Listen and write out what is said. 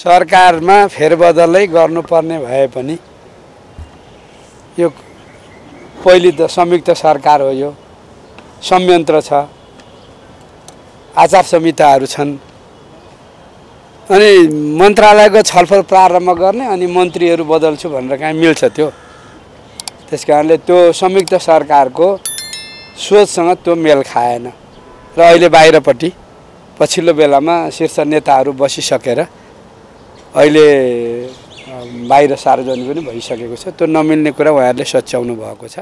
सरकारमा फेरबदलै गर्नुपर्ने भए पनि यो पहिले त संयुक्त सरकार हो यो। संयन्त्र छ। आचार संहिताहरू छन्। अनि मन्त्रालयको छलफल प्रारम्भ गर्ने अनि मन्त्रीहरू बदल्छु भनेर कहाँ मिल्छ त्यो। त्यस कारणले त्यो संयुक्त सरकारको सोचसँग त्यो मेल खाएन। र अहिले बाहिरपट्टि पछिल्लो बेलामा शीर्ष नेताहरू बसिसकेर अहिले बाहिर सार्वजनिक पनि भइसकेको छ। त्यो नमिल्ने कुरा उहाँहरूले सच्याउनु भएको छ।